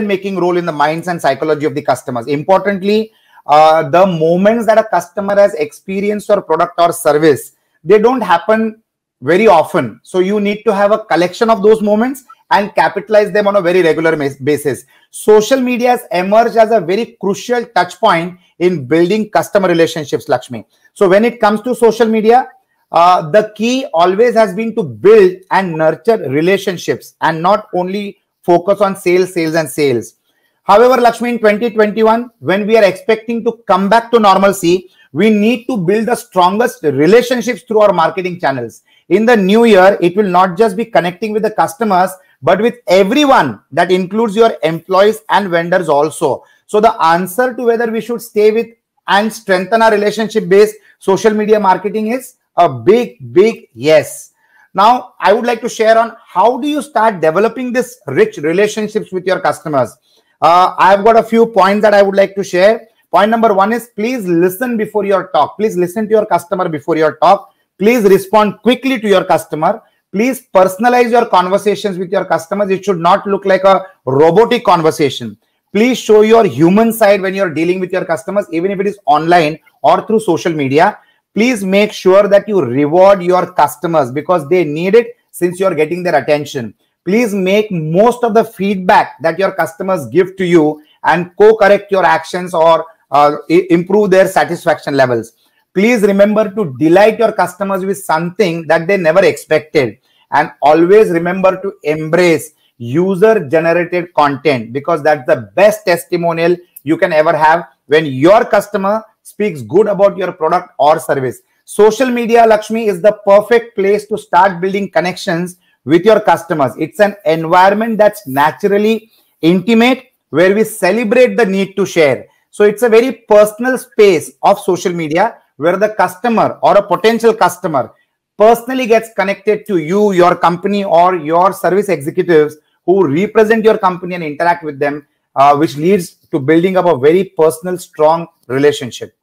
making role in the minds and psychology of the customers. Importantly, uh, the moments that a customer has experienced your product or service, they don't happen very often. So you need to have a collection of those moments and capitalize them on a very regular basis. Social media has emerged as a very crucial touch point in building customer relationships, Lakshmi. So when it comes to social media, uh, the key always has been to build and nurture relationships and not only focus on sales, sales, and sales. However, Lakshmi, in 2021, when we are expecting to come back to normalcy, we need to build the strongest relationships through our marketing channels. In the new year, it will not just be connecting with the customers, but with everyone that includes your employees and vendors also. So the answer to whether we should stay with and strengthen our relationship based social media marketing is a big, big yes. Now, I would like to share on how do you start developing this rich relationships with your customers. Uh, I've got a few points that I would like to share. Point number one is please listen before your talk. Please listen to your customer before your talk. Please respond quickly to your customer. Please personalize your conversations with your customers. It should not look like a robotic conversation. Please show your human side when you're dealing with your customers, even if it is online or through social media please make sure that you reward your customers because they need it since you're getting their attention. Please make most of the feedback that your customers give to you and co-correct your actions or uh, improve their satisfaction levels. Please remember to delight your customers with something that they never expected. And always remember to embrace user generated content because that's the best testimonial you can ever have when your customer speaks good about your product or service. Social media, Lakshmi, is the perfect place to start building connections with your customers. It's an environment that's naturally intimate where we celebrate the need to share. So it's a very personal space of social media where the customer or a potential customer personally gets connected to you, your company, or your service executives who represent your company and interact with them, uh, which leads to building up a very personal, strong relationship.